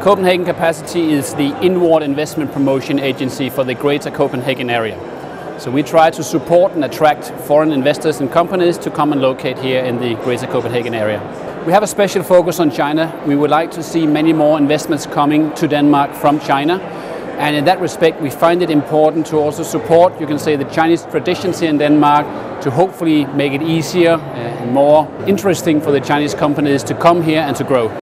Copenhagen Capacity is the inward investment promotion agency for the greater Copenhagen area. So we try to support and attract foreign investors and companies to come and locate here in the greater Copenhagen area. We have a special focus on China. We would like to see many more investments coming to Denmark from China. And in that respect, we find it important to also support, you can say, the Chinese traditions here in Denmark to hopefully make it easier uh, and more interesting for the Chinese companies to come here and to grow.